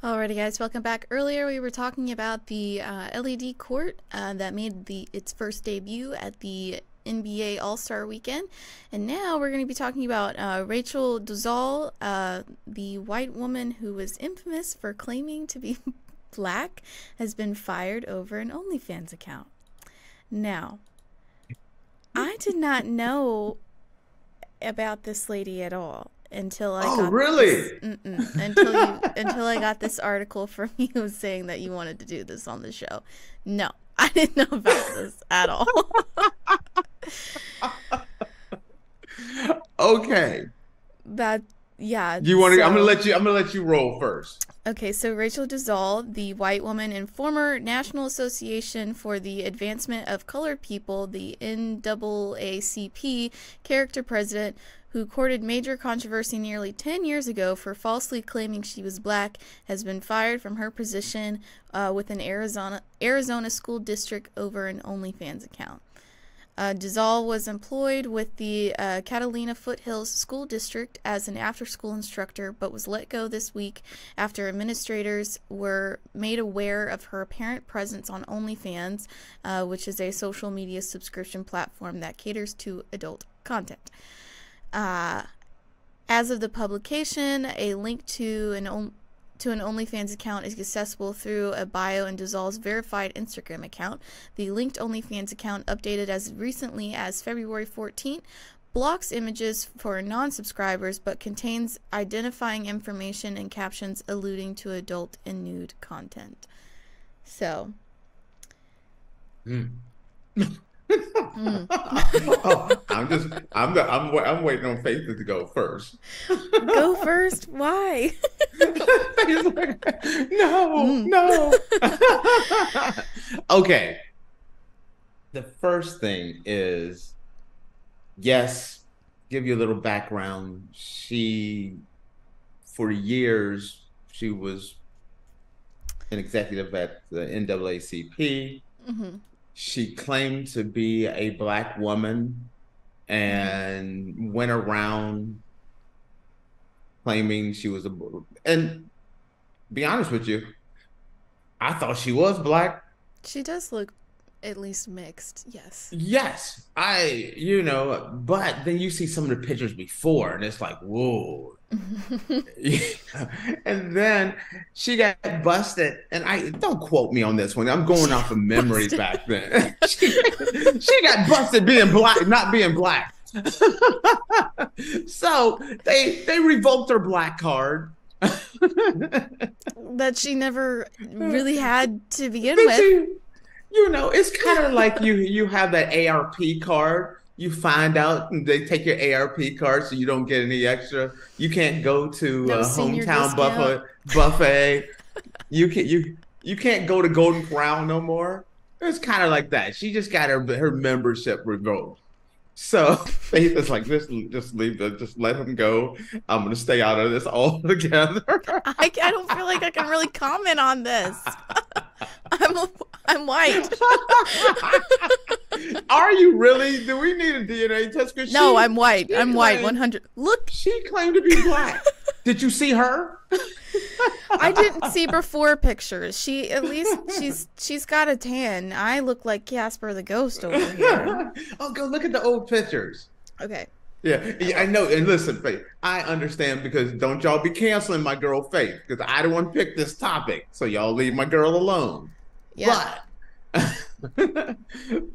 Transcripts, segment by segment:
Alrighty, guys, welcome back. Earlier, we were talking about the uh, LED court uh, that made the its first debut at the NBA All Star Weekend, and now we're going to be talking about uh, Rachel Dolezal, uh, the white woman who was infamous for claiming to be black, has been fired over an OnlyFans account. Now, I did not know about this lady at all until I oh got really this, until you until I got this article from you saying that you wanted to do this on the show. No, I didn't know about this at all. okay. That yeah. You want to? so- I'm gonna let you. I'm gonna let you roll first. Okay, so Rachel Dolezal, the white woman and former National Association for the Advancement of Colored People, the NAACP character president, who courted major controversy nearly 10 years ago for falsely claiming she was black, has been fired from her position uh, with an Arizona Arizona school district over an OnlyFans account. Uh, Dolezal was employed with the uh, Catalina Foothills School District as an after school instructor, but was let go this week after administrators were made aware of her apparent presence on OnlyFans, uh, which is a social media subscription platform that caters to adult content. Uh, as of the publication, a link to an to an OnlyFans account is accessible through a bio in Dolezal's verified Instagram account. The linked OnlyFans account, updated as recently as February 14th, blocks images for non subscribers but contains identifying information and captions alluding to adult and nude content. So, oh, I'm just. I'm. The, I'm. I'm waiting on Faith to go first. go first. Why? He's like, no, Mm. no. okay. The first thing is, yes, give you a little background. She, for years, she was an executive at the NAACP. hmm She claimed to be a black woman and went around claiming she was a and be honest with you, I thought she was black. She does look at least mixed, yes. Yes, I you know, but then you see some of the pictures before and it's like, whoa. and then she got busted, and I don't quote me on this one. I'm going off of memories back then. she, she got busted being black, not being black. so they they revoked her black card. that she never really had to begin with. You, know, it's kind of like you you have that ARP card. You find out and they take your ARP card, so you don't get any extra. You can't go to No a hometown buffet. Buffet. you can you you can't go to Golden Crown no more. It's kind of like that. She just got her her membership revoked. So Faith is like, just just leave it, just let him go. I'm gonna stay out of this altogether. I, I don't feel like I can really comment on this. I'm I'm white. Are you really? Do we need a DNA test? 'Cause No, she- I'm white. I'm white. 100. Look, She claimed to be black. Did you see her? I didn't see before pictures. She at least she's she's got a tan. I look like Casper the Ghost over here. oh, go look at the old pictures. Okay. Yeah, yeah, I know. And listen, Faith, I understand because don't y'all be canceling my girl Faith because I don't want to pick this topic. So y'all leave my girl alone. Yeah. But,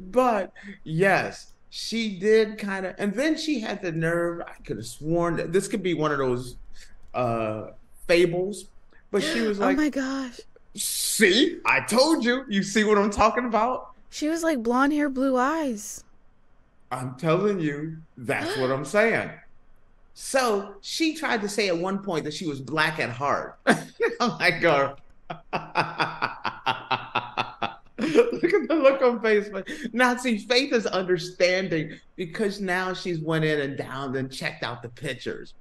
but yes, she did kind of, and then she had the nerve. I could have sworn that this could be one of those uh fables, but she was like, oh my gosh. "See, I told you. You see what I'm talking about? She was like blonde hair, blue eyes. I'm telling you, that's what I'm saying." So she tried to say at one point that she was black at heart. I'm like, girl. look on Facebook. Now, see, Faith is understanding because now she's went in and down and checked out the pictures.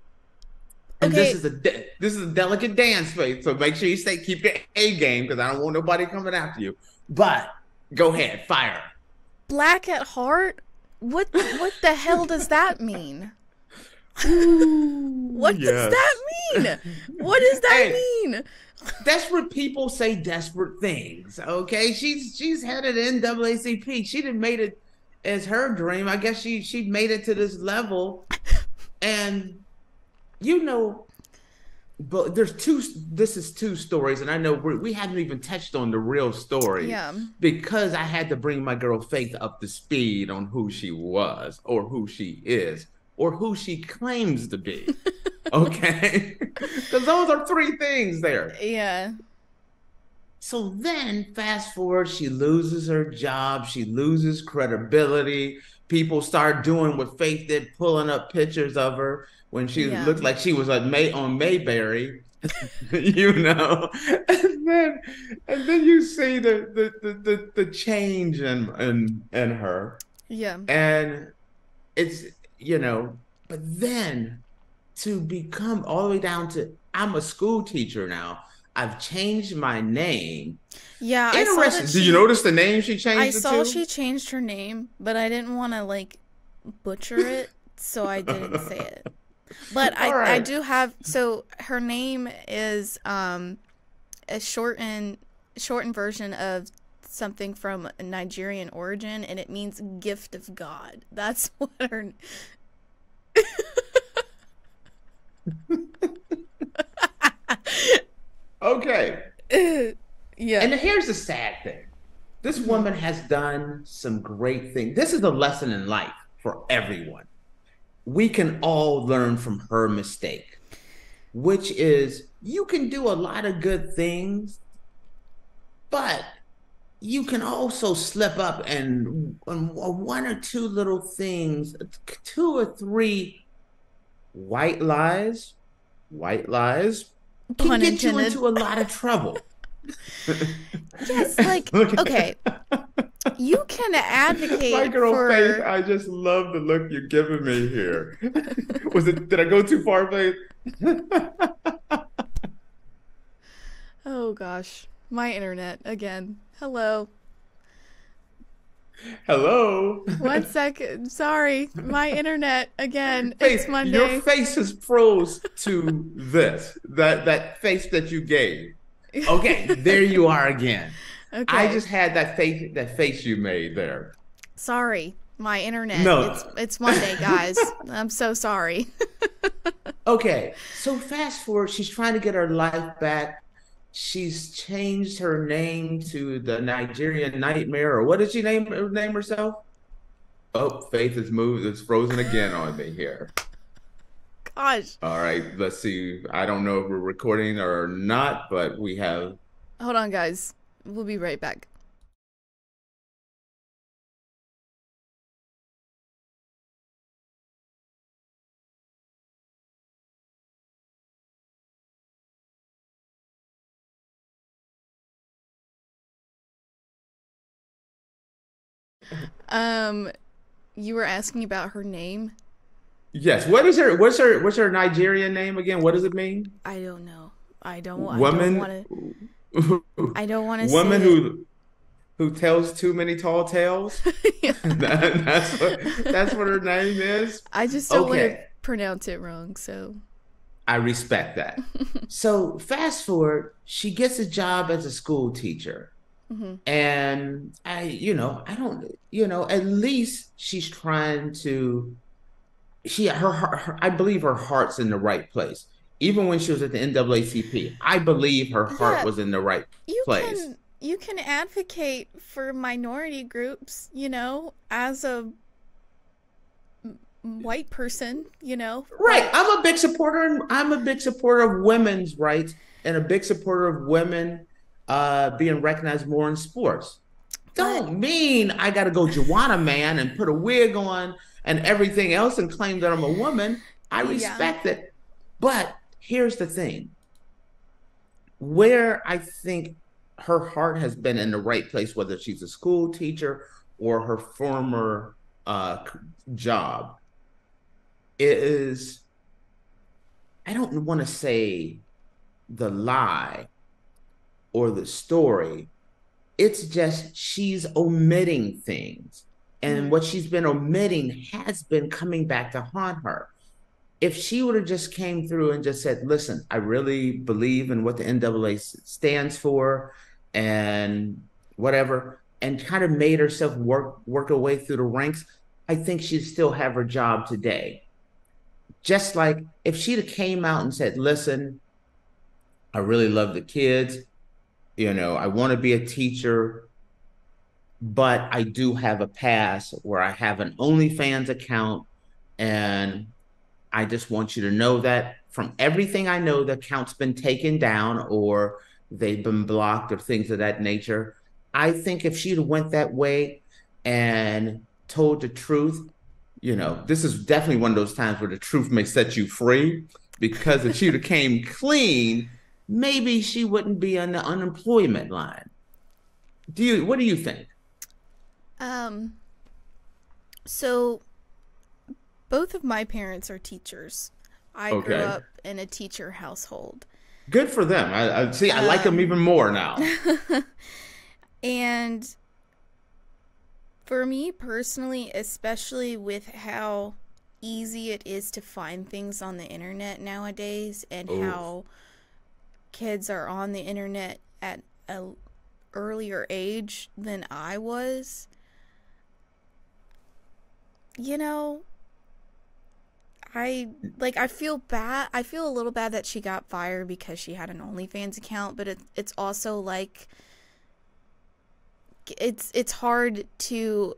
And Okay. this is a de- this is a delicate dance, Faith. So make sure you stay keep your A game because I don't want nobody coming after you. But go ahead, fire. Black at heart? What what the hell does that mean? what yes. does that mean? What does that Hey. mean? That's where people say desperate things. Okay, she's she's headed NAACP. She didn't made it as her dream. I guess she she made it to this level, and you know, but there's two. This is two stories, and I know we we haven't even touched on the real story. Yeah. because I had to bring my girl Faith up to speed on who she was, or who she is, or who she claims to be. Okay, because those are three things there. Yeah. So then, fast forward, she loses her job, she loses credibility. People start doing what Faith did, pulling up pictures of her when she Yeah. looked like she was on May on Mayberry, you know. And then, and then you see the the the the, the change in in in her, Yeah. and it's you know. But then, to become all the way down to I'm a school teacher now. I've changed my name. Yeah. Interesting. that Did you notice the name she changed I saw to? she changed her name, but I didn't want to like butcher it, so I didn't say it. But I, All I do have so her name is um a shortened shortened version of something from Nigerian origin and it means gift of God. That's what her Okay. Yeah. And here's the sad thing. This Mm-hmm. woman has done some great things. This is a lesson in life for everyone. We can all learn from her mistake, which is you can do a lot of good things, but you can also slip up and, and one or two little things, two or three white lies, white lies can Pun get you into a lot of trouble. Yes, like okay. You can advocate My girl for Faith, I just love the look you're giving me here. Was it? Did I go too far, Faith? Oh gosh. My internet again. Hello. Hello, One second. Sorry. My internet again. Faith. It's Monday. Your face is froze to this. That that face that you gave. Okay, there you are again. okay. I just had that face that face you made there. Sorry. My internet. No. It's it's Monday, guys. I'm so sorry. Okay, so fast forward, she's trying to get her life back. She's changed her name to the Nigerian Nightmare, or what did she name name herself? Oh, Faith has moved. It's frozen again on me here. Gosh. All right, let's see. I don't know if we're recording or not, but we have. Hold on, guys. We'll be right back. Um, you were asking about her name. Yes. What is her? What's her? What's her Nigerian name again? What does it mean? I don't know. I don't. I Woman. don't want to. I don't want to. woman say it. who who tells too many tall tales. That- that's what that's what her name is. I just don't want to pronounce it wrong. So I respect that. so fast forward, she gets a job as a school teacher. Mhm. And I, you know, I don't, you know, at least she's trying to she her, her, her I believe her heart's in the right place. Even when she was at the NAACP, I believe her heart Yeah. was in the right you place. can you can advocate for minority groups. You know, as a white person. You know, Right. I'm a big supporter and I'm a big supporter of women's rights and a big supporter of women uh being recognized more in sports. Don't mean I gotta go Joanna man and put a wig on and everything else and claim that I'm a woman. I Yeah. respect it. But here's the thing. Where I think her heart has been in the right place, whether she's a school teacher or her former uh, job, is I don't want to say the lie or the story. It's just she's omitting things. And Mhm. what she's been omitting has been coming back to haunt her. if she would have just came through and just said, "Listen, I really believe in what the NAA stands for, and whatever," and kind of made herself work work her way through the ranks, I think she'd still have her job today. Just like if she'd have came out and said, "Listen, I really love the kids, you know, I want to be a teacher." But I do have a past where I have an OnlyFans account and I just want you to know that from everything I know, the account's been taken down or they've been blocked or things of that nature. I think if she'd went that way and told the truth, you know, this is definitely one of those times where the truth may set you free. Because if she'd have came clean, maybe she wouldn't be on the unemployment line. Do you? What do you think? Um. So both of my parents are teachers. I okay. grew up in a teacher household. Good for them. I, I see. I um, like them even more now. and for me personally, especially with how easy it is to find things on the internet nowadays, and Oof. how kids are on the internet at a earlier age than I was. You know, I like I feel bad. I feel a little bad that she got fired because she had an OnlyFans account, but it, it's also like it's it's hard to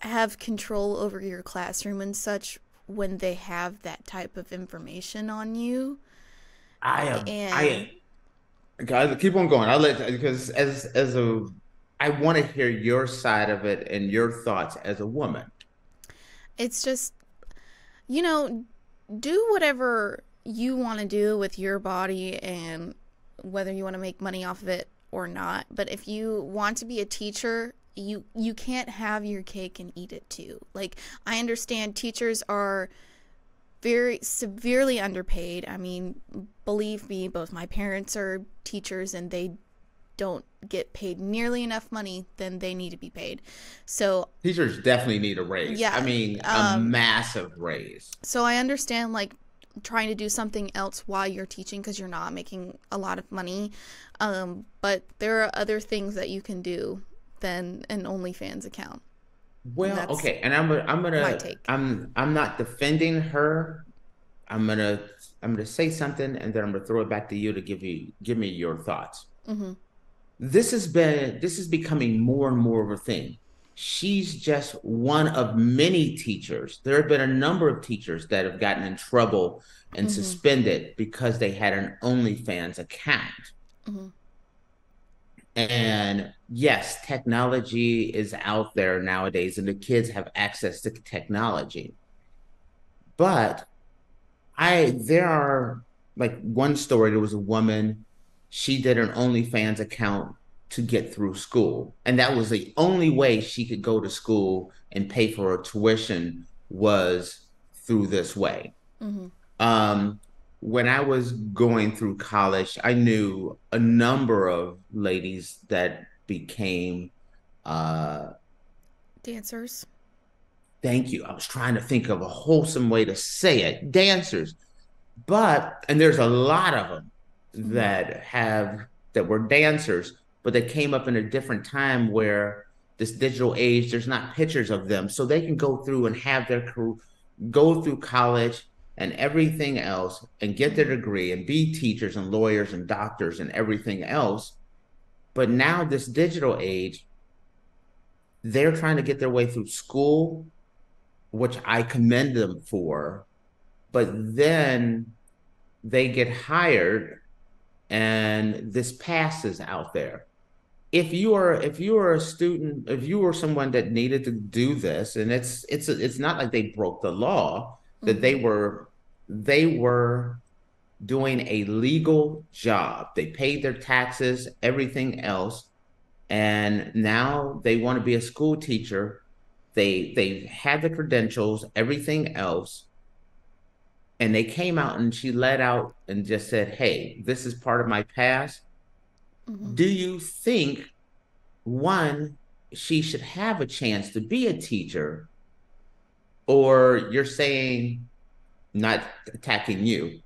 have control over your classroom and such when they have that type of information on you. I am. And, I guys, keep on going. I'll let because as as a I want to hear your side of it and your thoughts as a woman. It's just you know, do whatever you want to do with your body and whether you want to make money off of it or not. But if you want to be a teacher, you you can't have your cake and eat it too. Like I understand teachers are very severely underpaid. I mean, believe me, both my parents are teachers and they don't get paid nearly enough money than they need to be paid. So teachers definitely need a raise. Yeah, I mean a um, massive raise. So I understand like trying to do something else while you're teaching because you're not making a lot of money. Um, but there are other things that you can do than an OnlyFans account. Well, okay, and I'm I'm gonna I'm I'm not defending her. I'm gonna I'm gonna say something and then I'm gonna throw it back to you to give you give me your thoughts. Mm-hmm this has been this is becoming more and more of a thing she's just one of many teachers there have been a number of teachers that have gotten in trouble and mm-hmm. suspended because they had an onlyfans account mm-hmm. And yes technology is out there nowadays and the kids have access to technology but i there are like one story there was a woman she did an OnlyFans account to get through school. And that was the only way she could go to school and pay for her tuition was through this way. Mm-hmm. Um, when I was going through college, I knew a number of ladies that became uh, dancers. Thank you. I was trying to think of a wholesome way to say it dancers. But, and there's a lot of them Mm-hmm. that have that were dancers, but they came up in a different time where this digital age, there's not pictures of them, so they can go through and have their career, go through college and everything else, and get their degree and be teachers and lawyers and doctors and everything else. But now this digital age, they're trying to get their way through school, which I commend them for. But then they get hired and this passes out there if you are if you are a student if you were someone that needed to do this and it's it's it's not like they broke the law that mm-hmm. they were they were doing a legal job they paid their taxes everything else and now they want to be a school teacher they they had the credentials everything else and they came out and she let out and just said, Hey, this is part of my past. Mm-hmm. Do you think, one, she should have a chance to be a teacher? Or you're saying, not attacking you.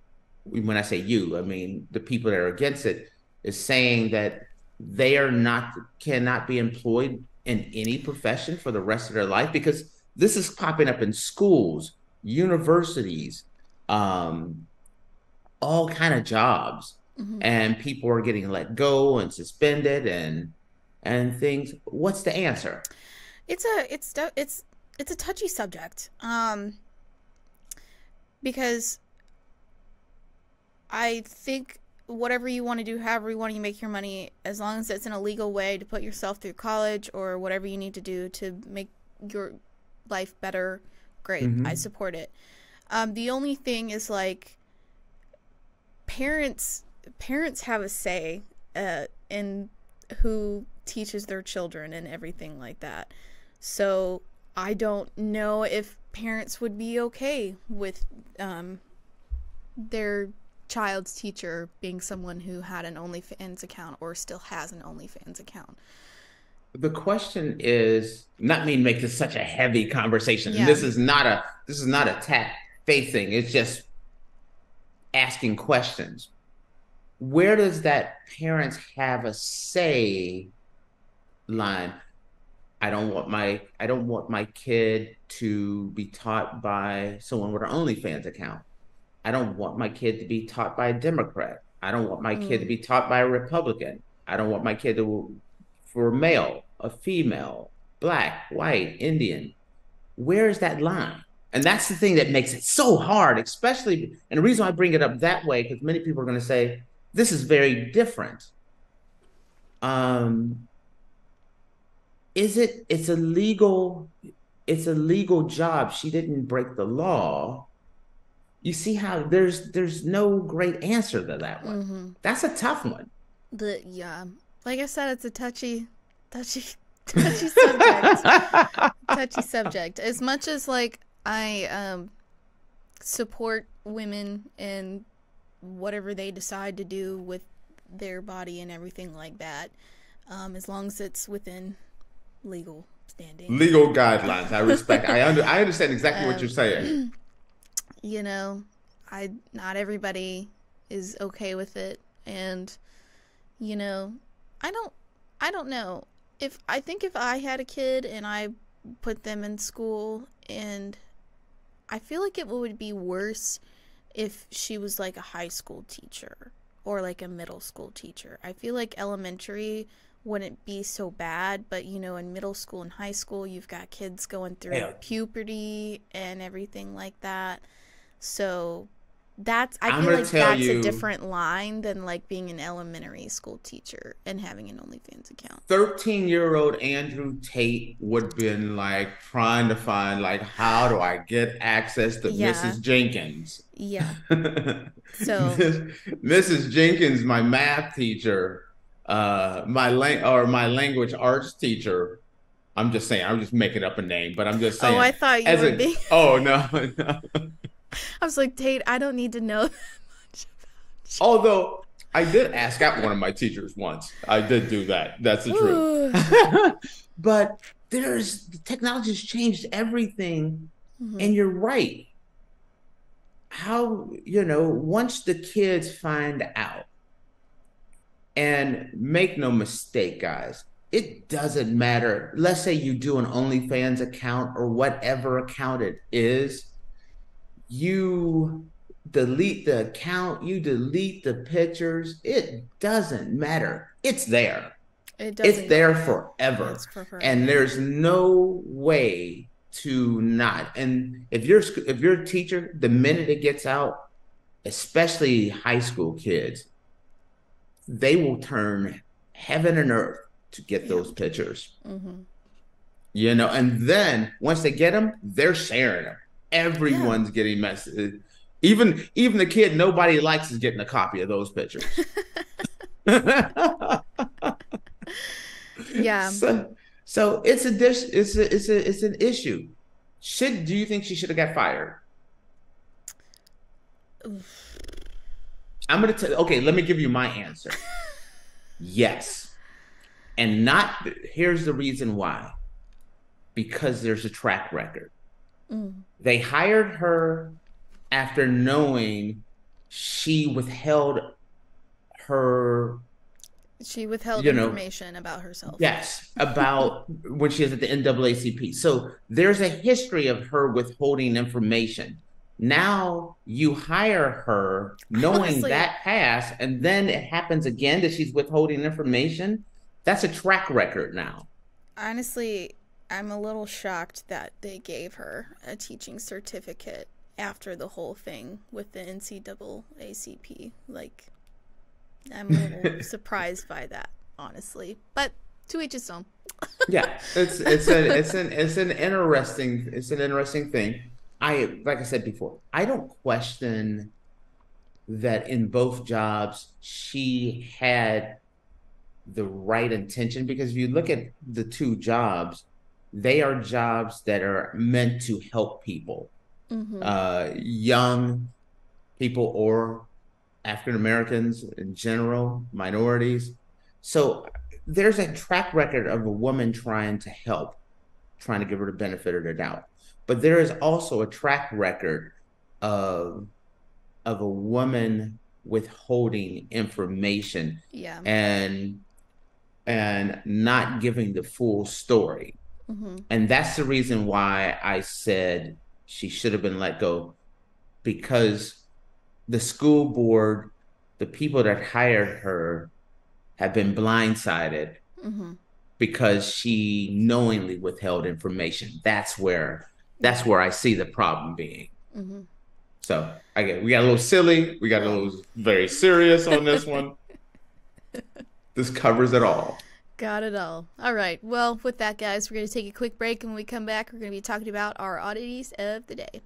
When I say you, I mean the people that are against it is saying that they are not cannot be employed in any profession for the rest of their life because this is popping up in schools, universities, um, all kind of jobs, mm-hmm. and people are getting let go and suspended and and things. What's the answer? It's a it's it's it's a touchy subject. Um, because I think whatever you want to do, however you want to make your money, as long as it's in a legal way to put yourself through college or whatever you need to do to make your life better, great. Mm-hmm. I support it. Um, the only thing is like parents parents have a say uh, in who teaches their children and everything like that. So I don't know if parents would be okay with um, their child's teacher being someone who had an OnlyFans account or still has an OnlyFans account. The question is not mean make this such a heavy conversation. Yeah. This is not a this is not a tap facing. It's just asking questions. Where does that parents have a say line? I don't want my I don't want my kid to be taught by someone with an OnlyFans account. I don't want my kid to be taught by a Democrat. I don't want my mm. kid to be mm. taught by a Republican. I don't want my kid to for a male, a female, black, white, Indian. Where is that line? And that's the thing that makes it so hard, especially and the reason I bring it up that way, because many people are going to say, this is very different. Um, is it it's a legal it's a legal job. She didn't break the law. You see how there's there's no great answer to that one. Mm-hmm. that's a tough one. The yeah. Like i said it's a touchy touchy touchy subject. Touchy subject. As much as like i um support women and whatever they decide to do with their body and everything like that um, as long as it's within legal standing. Legal guidelines. I respect. I under, I understand exactly um, what you're saying. You know, I not everybody is okay with it and you know, I don't I don't know. If I think if I had a kid and I put them in school and I feel like it would be worse if she was like a high school teacher or like a middle school teacher. I feel like elementary wouldn't be so bad but you know in middle school and high school you've got kids going through yeah. puberty and everything like that so that's i I'm feel like that's you, a different line than like being an elementary school teacher and having an onlyfans account 13 year old andrew tate would been like trying to find like how do i get access to yeah. mrs jenkins yeah so mrs jenkins my math teacher uh, my lang- or my language arts teacher. I'm just saying, I'm just making up a name, but I'm just saying. Oh, I thought you were a, being. Oh no, no. I was like, Tate, I don't need to know that much about you. Although I did ask out one of my teachers once. I did do that. That's the truth. but there's technology has changed everything, mm-hmm. and you're right. How you know once the kids find out and make no mistake, guys, it doesn't matter. Let's say you do an OnlyFans account or whatever account it is, you delete the account, you delete the pictures. It doesn't matter. It's there. It it's there forever. For forever. And there's no way to not. And if you're if you're a teacher, the minute it gets out, especially high school kids, they will turn heaven and earth to get those pictures. Mm-hmm. You know, and then once they get them, they're sharing them. Everyone's yeah. getting messages. Even even the kid nobody likes is getting a copy of those pictures. yeah. So, so it's a dish. It's a it's a it's an issue. Should do you think she should have got fired? I'm gonna tell. Okay, let me give you my answer. yes, and not. Here's the reason why. Because there's a track record. Mm. They hired her after knowing she withheld her she withheld you know, information about herself. Yes, about when she was at the NAACP. So there's a history of her withholding information. Now you hire her knowing Honestly, that past, and then it happens again that she's withholding information. That's a track record now. Honestly, I'm a little shocked that they gave her a teaching certificate after the whole thing with the NCAACP. Like, I'm a little surprised by that, honestly. But to each his own. yeah, it's it's a it's an it's an interesting it's an interesting thing. I like I said before, I don't question that in both jobs she had the right intention because if you look at the two jobs, they are jobs that are meant to help people, mm-hmm. uh, young people or African Americans in general, minorities. So there's a track record of a woman trying to help, trying to give her the benefit of the doubt. But there is also a track record of of a woman withholding information yeah. and and not giving the full story. Mm-hmm. And that's the reason why I said she should have been let go because the school board, the people that hired her, have been blindsided mm-hmm. because she knowingly withheld information. That's where that's where I see the problem being. Mm-hmm. So I get we got a little silly, we got a little very serious on this one. this covers it all. Got it all. All right. Well, with that, guys, we're going to take a quick break, and when we come back, we're going to be talking about our oddities of the day.